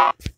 you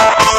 Oh,